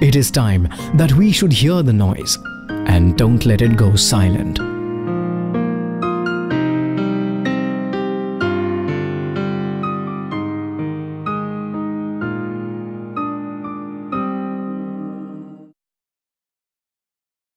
It is time that we should hear the noise and don't let it go silent.